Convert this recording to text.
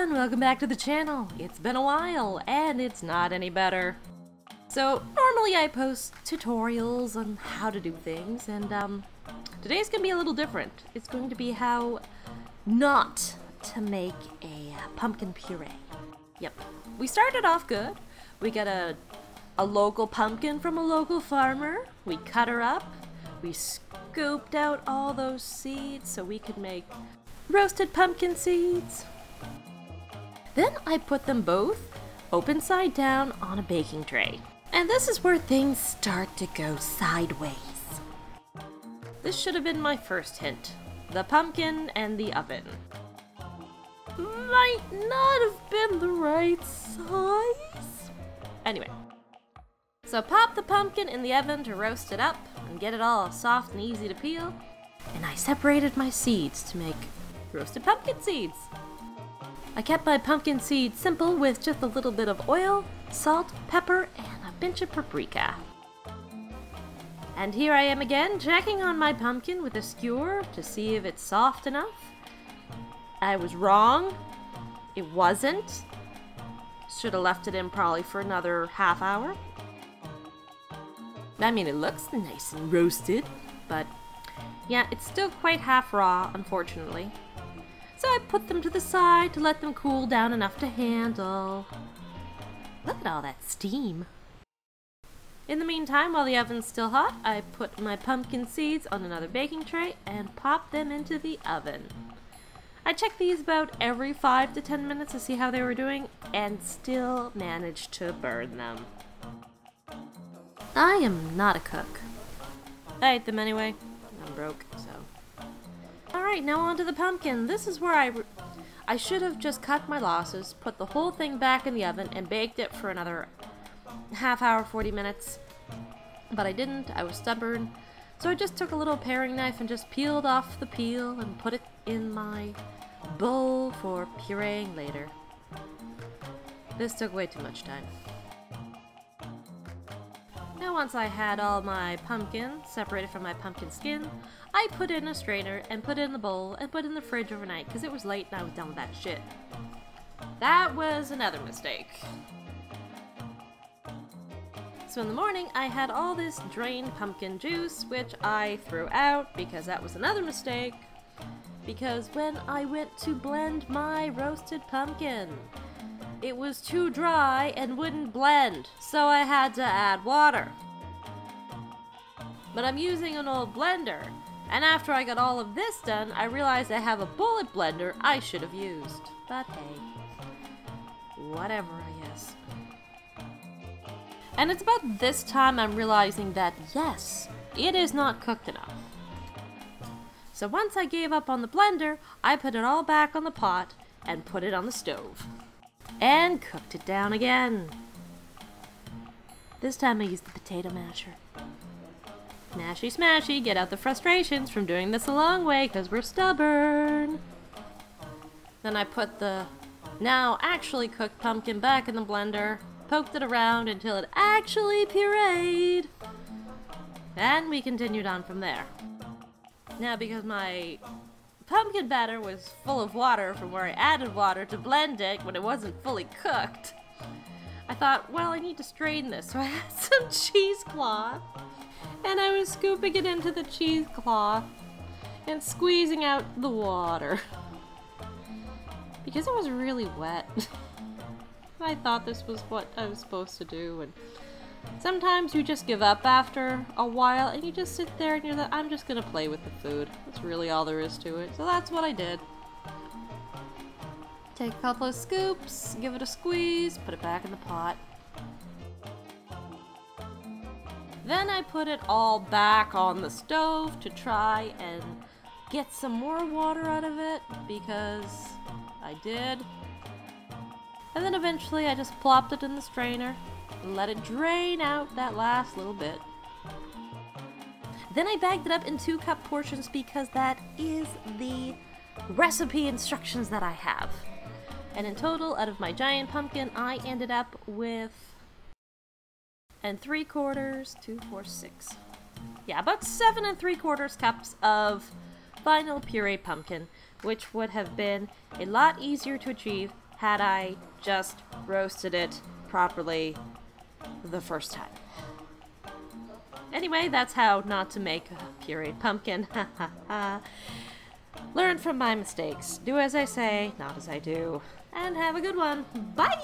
everyone, welcome back to the channel. It's been a while, and it's not any better. So, normally I post tutorials on how to do things, and um, today's gonna be a little different. It's going to be how not to make a uh, pumpkin puree. Yep. We started off good. We got a, a local pumpkin from a local farmer. We cut her up. We scooped out all those seeds so we could make roasted pumpkin seeds. Then I put them both open side down on a baking tray. And this is where things start to go sideways. This should have been my first hint. The pumpkin and the oven. Might not have been the right size. Anyway. So pop the pumpkin in the oven to roast it up and get it all soft and easy to peel. And I separated my seeds to make roasted pumpkin seeds. I kept my pumpkin seeds simple with just a little bit of oil, salt, pepper, and a pinch of paprika. And here I am again, checking on my pumpkin with a skewer to see if it's soft enough. I was wrong. It wasn't. Should have left it in probably for another half hour. I mean, it looks nice and roasted, but yeah, it's still quite half raw, unfortunately. So I put them to the side to let them cool down enough to handle. Look at all that steam. In the meantime, while the oven's still hot, I put my pumpkin seeds on another baking tray and pop them into the oven. I checked these about every 5 to 10 minutes to see how they were doing and still managed to burn them. I am not a cook. I ate them anyway. I'm broke, so. Alright, now on to the pumpkin. This is where I... I should have just cut my losses, put the whole thing back in the oven, and baked it for another half hour, 40 minutes. But I didn't. I was stubborn. So I just took a little paring knife and just peeled off the peel and put it in my bowl for pureeing later. This took way too much time. Now once I had all my pumpkin separated from my pumpkin skin, I put in a strainer and put it in the bowl and put it in the fridge overnight because it was late and I was done with that shit. That was another mistake. So in the morning, I had all this drained pumpkin juice, which I threw out because that was another mistake. Because when I went to blend my roasted pumpkin, it was too dry and wouldn't blend, so I had to add water. But I'm using an old blender, and after I got all of this done, I realized I have a bullet blender I should have used. But hey, whatever, I guess. And it's about this time I'm realizing that, yes, it is not cooked enough. So once I gave up on the blender, I put it all back on the pot and put it on the stove. And cooked it down again. This time I used the potato masher. Mashy smashy, get out the frustrations from doing this a long way because we're stubborn. Then I put the now actually cooked pumpkin back in the blender, poked it around until it actually pureed. And we continued on from there. Now because my pumpkin batter was full of water from where I added water to blend it when it wasn't fully cooked, I thought, well, I need to strain this. So I had some cheesecloth and I was scooping it into the cheesecloth and squeezing out the water. Because it was really wet. I thought this was what I was supposed to do and sometimes you just give up after a while and you just sit there and you're like, I'm just gonna play with the food. That's really all there is to it. So that's what I did. Take a couple of scoops, give it a squeeze, put it back in the pot. Then I put it all back on the stove to try and get some more water out of it because I did. And then eventually I just plopped it in the strainer let it drain out that last little bit. Then I bagged it up in two cup portions because that is the recipe instructions that I have. And in total, out of my giant pumpkin, I ended up with and three quarters, two, four, six. Yeah, about seven and three quarters cups of final puree pumpkin, which would have been a lot easier to achieve had I just roasted it properly the first time. Anyway, that's how not to make a pureed pumpkin. Learn from my mistakes. Do as I say, not as I do. And have a good one. Bye!